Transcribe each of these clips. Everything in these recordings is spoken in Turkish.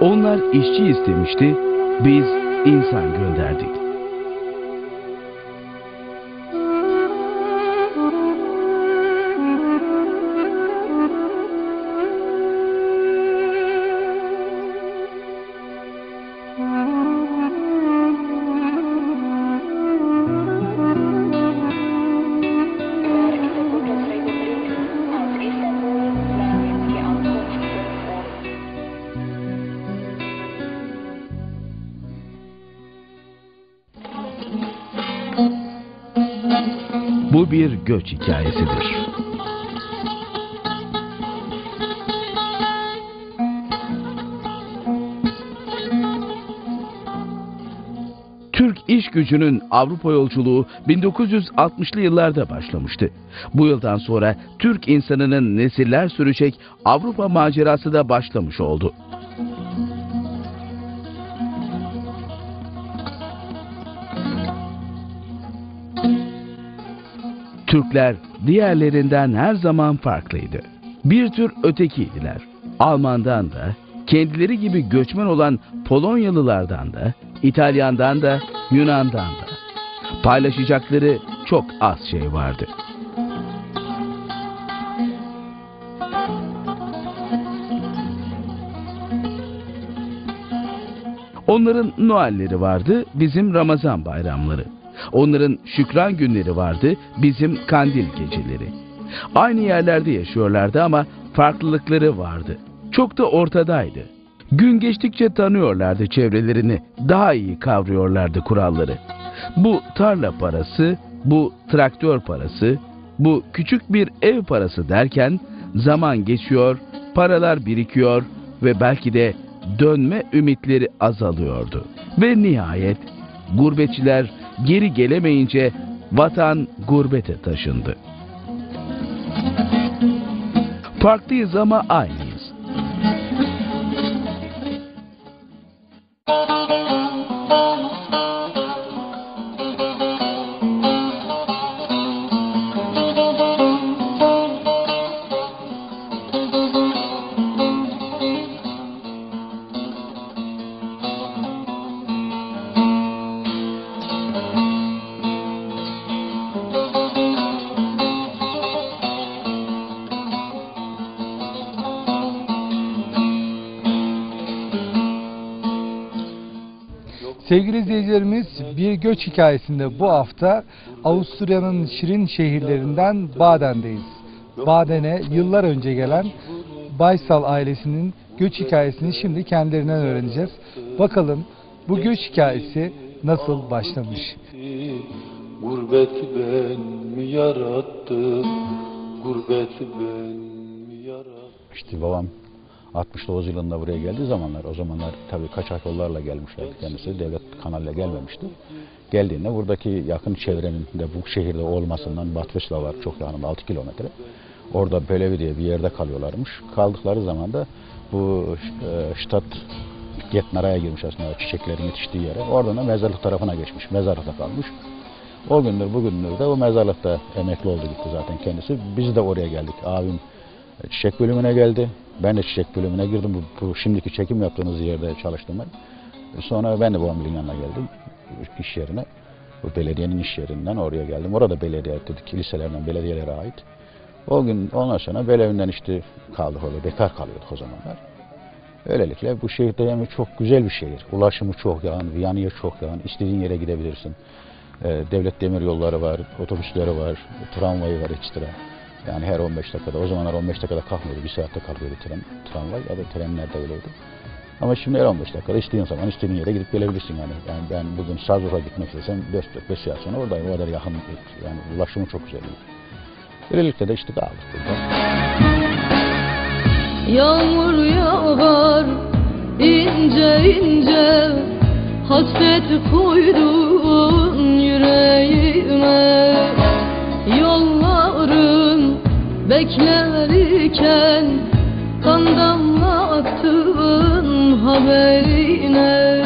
Onlar işçi istemişti, biz insan gönderdik. Bir göç hikayesidir. Türk iş gücünün Avrupa yolculuğu 1960'lı yıllarda başlamıştı. Bu yıldan sonra Türk insanının nesiller sürecek Avrupa macerası da başlamış oldu. Türkler diğerlerinden her zaman farklıydı. Bir tür ötekiydiler. Almandan da, kendileri gibi göçmen olan Polonyalılardan da, İtalyandan da, Yunan'dan da. Paylaşacakları çok az şey vardı. Onların Noel'leri vardı, bizim Ramazan bayramları. Onların şükran günleri vardı, bizim kandil geceleri. Aynı yerlerde yaşıyorlardı ama farklılıkları vardı. Çok da ortadaydı. Gün geçtikçe tanıyorlardı çevrelerini, daha iyi kavruyorlardı kuralları. Bu tarla parası, bu traktör parası, bu küçük bir ev parası derken zaman geçiyor, paralar birikiyor ve belki de dönme ümitleri azalıyordu. Ve nihayet gurbetçiler geri gelemeyince vatan gurbete taşındı. Farklıyız ama aynıyız. Sevgili izleyicilerimiz bir göç hikayesinde bu hafta Avusturya'nın şirin şehirlerinden Baden'deyiz. Baden'e yıllar önce gelen Baysal ailesinin göç hikayesini şimdi kendilerinden öğreneceğiz. Bakalım bu göç hikayesi nasıl başlamış? Gurbeti ben mi yarattım? Gurbeti ben mi yarattım? İşte babam 69 yılında buraya geldiği zamanlar, o zamanlar tabii kaçak yollarla gelmişlerdi kendisi, devlet kanalıyla gelmemişti. Geldiğinde buradaki yakın çevrenin de bu şehirde olmasından Batveşla var çok yanında 6 kilometre. Orada Belevi diye bir yerde kalıyorlarmış. Kaldıkları zaman da bu e, ştat Getnara'ya girmiş aslında çiçeklerin yetiştiği yere. Oradan da mezarlık tarafına geçmiş. Mezarlıkta kalmış. O gündür bugündür de o mezarlıkta emekli oldu gitti zaten kendisi. Biz de oraya geldik. Abim çiçek bölümüne geldi. Ben de çiçek bölümüne girdim. Bu, bu şimdiki çekim yaptığınız yerde çalıştım ben. Sonra ben de babamın yanına geldim. iş yerine. Bu belediyenin iş yerinden oraya geldim. Orada belediye dedik liselerden belediyelere ait. O gün ondan sonra Belevinden işte kaldık orada. Bekar kalıyorduk o zamanlar. Öylelikle bu şehirde yani çok güzel bir şehir. Ulaşımı çok yakın, Viyana'ya çok yakın. İstediğin yere gidebilirsin. Ee, devlet demir yolları var, otobüsleri var, tramvayı var ekstra. Yani her 15 dakikada, o zamanlar 15 dakikada kalkmıyordu, bir saatte kalkıyordu tren, tramvay ya da trenler de öyleydi. Ama şimdi her 15 dakikada istediğin zaman istediğin yere gidip gelebilirsin yani. Yani ben bugün Sazur'a gitmek istesem 4-5 saat sonra oradayım, o kadar yakın, yani ulaşımı çok güzel. Böylelikle de işte burada. Yağmur yağar ince ince Hasret koydun yüreğime Yolların beklerken Kan damlattın haberine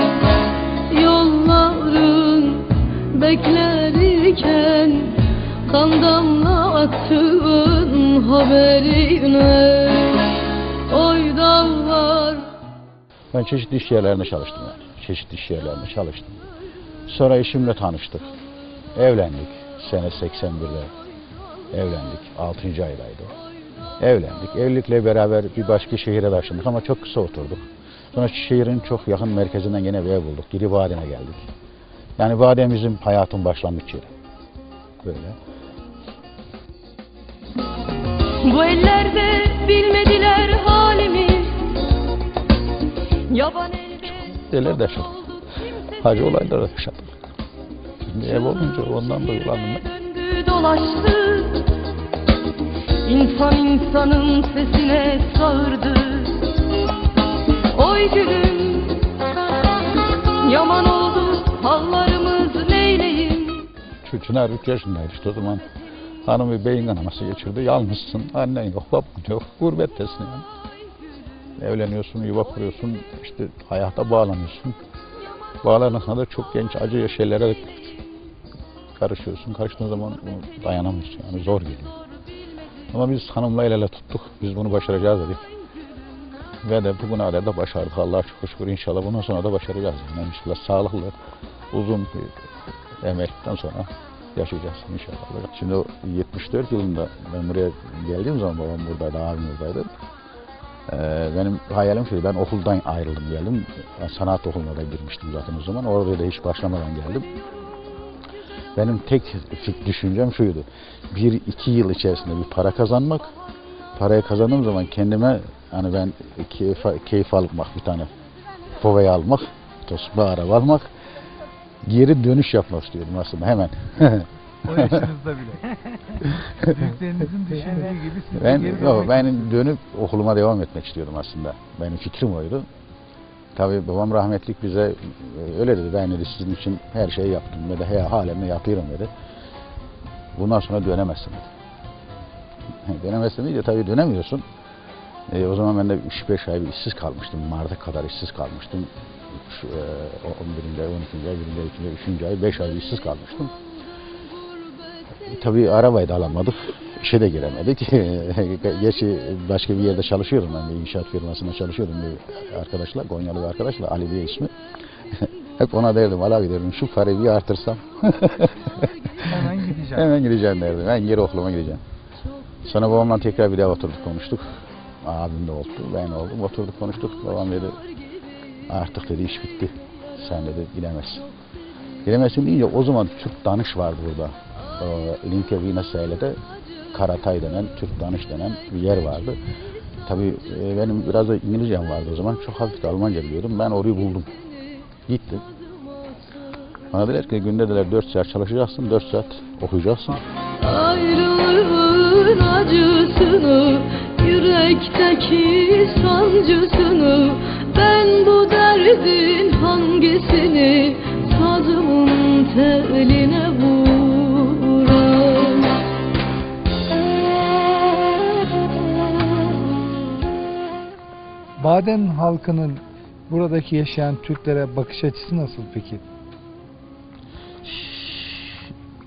Yolların beklerken Kan damlattın haberine Oy dağlar Ben çeşitli iş yerlerinde çalıştım yani. Çeşitli iş yerlerinde çalıştım. Sonra eşimle tanıştık. Evlendik. Sene 81'de evlendik. 6. aydaydı. Evlendik. Evlilikle beraber bir başka şehire taşındık ama çok kısa oturduk. Sonra şehrin çok yakın merkezinden yine bir ev bulduk. Giri Badem'e geldik. Yani Badem bizim hayatın başlangıç yeri. Böyle. Bu ellerde bilmediler halimi Yaban elde Neler de yaşadık. Hacı olayları da yaşadık. Şimdi ev olunca ondan duygulandım ben. Dolaştı İnsan insanın sesine sağırdı Oy gülüm Yaman oldu hallarımız neyleyim Çınar 3 yaşındaydı işte o zaman. Hanımı beyin kanaması geçirdi. Yalnızsın. Annen yok, baban yok. Gurbettesin yani. Evleniyorsun, yuva kuruyorsun. işte hayata bağlanıyorsun. Bağlanırsan da çok genç acı şeylere karışıyorsun. Karıştığın zaman dayanamıyorsun. Yani zor geliyor. Ama biz hanımla el ele tuttuk. Biz bunu başaracağız dedik. Ve de bugüne kadar da başardık. Allah'a çok şükür inşallah bundan sonra da başaracağız. Yani inşallah sağlıklı, uzun bir emekten sonra yaşayacağız inşallah. Şimdi o 74 yılında ben buraya geldiğim zaman babam buradaydı, abim buradaydı. Ee, benim hayalim şuydu, ben okuldan ayrıldım geldim. Ben sanat okuluna da girmiştim zaten o zaman. Orada da hiç başlamadan geldim. Benim tek düşüncem şuydu. Bir iki yıl içerisinde bir para kazanmak. Parayı kazandığım zaman kendime hani ben keyif, keyif almak bir tane Pova'yı almak, tosba araba almak, geri dönüş yapmak istiyordum aslında hemen. O yaşınızda bile. Büyüklerinizin düşündüğü gibi siz de ben geri yok, ben dönüp okuluma devam etmek istiyordum aslında. Benim fikrim oydu. Tabii babam rahmetlik bize e, öyle dedi. Ben dedi sizin için her şeyi yaptım ve de he, halen de yapıyorum dedi. Bundan sonra dönemezsin dedi. Dönemezsin deyince tabii dönemiyorsun. E, o zaman ben de 3-5 ay bir işsiz kalmıştım. Mart'a kadar işsiz kalmıştım. Şu, e, 11. ay, 12. ay, 1. ay, 2. ay, 3. ay, 5 ay işsiz kalmıştım. E, Tabii arabayı da alamadık. İşe de giremedik. Gerçi başka bir yerde çalışıyordum ben. Bir inşaat firmasında çalışıyordum bir arkadaşla. Gonyalı bir arkadaşla. Ali diye ismi. Hep ona derdim. Ali abi derdim şu parayı bir artırsam. Hemen gideceğim. Hemen gideceğim derdim. Ben geri okuluma gideceğim. Sonra babamla tekrar bir daha oturduk konuştuk. Abim de oldu, ben oldum. Oturduk konuştuk. Babam dedi artık dedi iş bitti. Sen dedi gidemezsin. Gidemezsin deyince o zaman Türk danış vardı burada. Ee, Linke Vinasayle'de Karatay denen, Türk danış denen bir yer vardı. Tabii e, benim biraz da İngilizcem vardı o zaman. Çok hafif de Almanca biliyordum. Ben orayı buldum. Gittim. Bana dediler ki günde dediler 4 saat çalışacaksın, 4 saat okuyacaksın. Ayrılığın acısını Yürekteki sancısını Ben bu derdin hangisini Sazımın teline vuram Baden halkının buradaki yaşayan Türklere bakış açısı nasıl peki?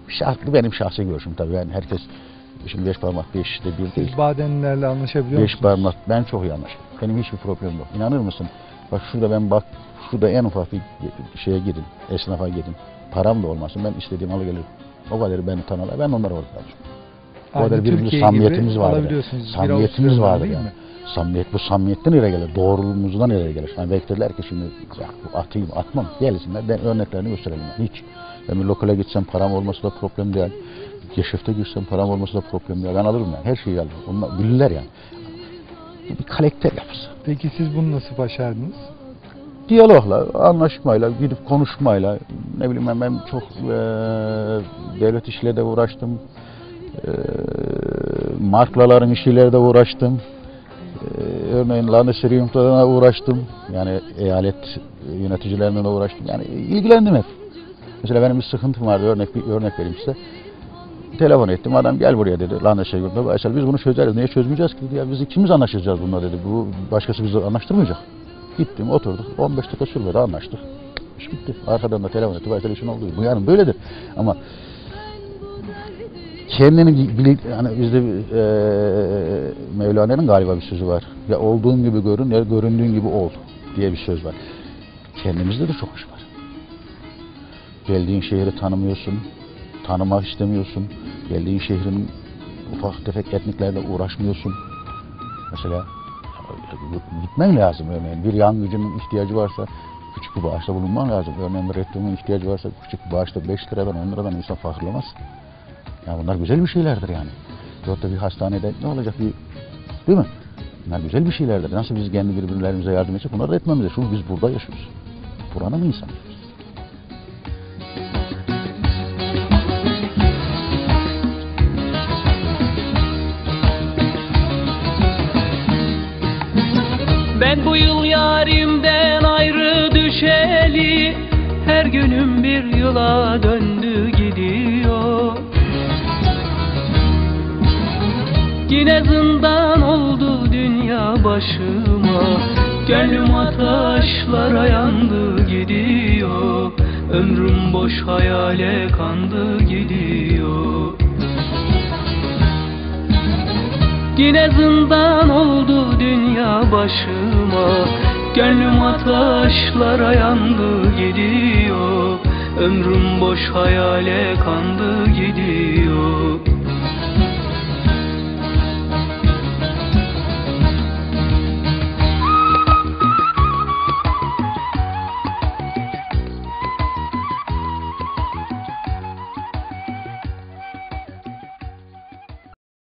Şahslı benim şahsi görüşüm tabii. Yani herkes şimdi beş parmak beş işte bir değil. Siz Badenlilerle anlaşabiliyor Beş musunuz? parmak ben çok iyi anlaşırım. Benim hiçbir problemim yok. İnanır mısın? Bak şurada ben bak şurada en ufak bir şeye gidin. Esnafa gidin. Param da olmasın. Ben istediğim alıgelirim. O kadar beni tanırlar. Ben onlara orada alırım. O Aynı kadar birbirimize Türkiye samimiyetimiz. Bir Samimiyetimiz değil yani. mi? Samimiyet bu samimiyetten nereye gelir? Doğruluğumuzdan nereye gelir? Yani beklediler ki şimdi bu atayım atmam. Gelsinler ben örneklerini gösterelim. Yani. Hiç. Ben bir lokale gitsem param olması da problem değil. Keşifte gitsem param olması da problem değil. Ben alırım yani. Her şeyi alırım. Onlar bilirler yani. Bir karakter yapısı. Peki siz bunu nasıl başardınız? Diyalogla, anlaşmayla, gidip konuşmayla, ne bileyim ben, ben çok eee, devlet işiyle de uğraştım. Eee marklaların işiyle uğraştım. Eee, örneğin Landesregierungs'la uğraştım. Yani eyalet yöneticilerine de uğraştım. Yani ilgilendim hep. Mesela benim bir sıkıntım vardı. Örnek bir örnek vereyim size. Telefon ettim. Adam gel buraya dedi. Landesregierungs'da. Baysal biz bunu çözeriz. Niye çözmeyeceğiz ki? Ya biz ikimiz anlaşacağız bununla dedi. Bu başkası bizi anlaştırmayacak. Gittim oturduk. 15 dakika sürmedi anlaştık. İş bitti. Arkadan da telefon etti. Baysal işin oldu. Bu yani böyledir. Ama kendini bile, hani bizde e, Mevlana'nın galiba bir sözü var. Ya olduğun gibi görün ya göründüğün gibi ol. diye bir söz var. Kendimizde de çok iş var. Geldiğin şehri tanımıyorsun, tanımak istemiyorsun. Geldiğin şehrin ufak tefek etniklerle uğraşmıyorsun. Mesela gitmen lazım örneğin. Bir yangıcının ihtiyacı varsa küçük bir bağışta bulunman lazım. Örneğin bir ihtiyacı varsa küçük bir bağışta 5 liradan 10 liradan insan fakirlemez. Ya bunlar güzel bir şeylerdir yani. Yahut da bir hastanede ne olacak bir değil mi? Bunlar güzel bir şeylerdir. Nasıl biz kendi birbirlerimize yardım edecek bunları da etmemiz. Çünkü biz burada yaşıyoruz. Buranın insanıyız. Ben bu yıl yarimden ayrı düşeli Her günüm bir yıla döndü başıma. Gönlüm ateşlara yandı gidiyor. Ömrüm boş hayale kandı gidiyor. Yine zindan oldu dünya başıma. Gönlüm ateşlara yandı gidiyor. Ömrüm boş hayale kandı gidiyor